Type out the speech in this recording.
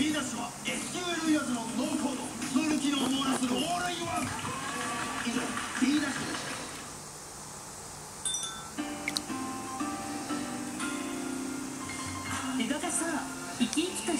B ダッシュは SQL いらずーのノーコード。ツール機能を網羅するオールインワン以上 B ダッシュでした動かそう生き生きと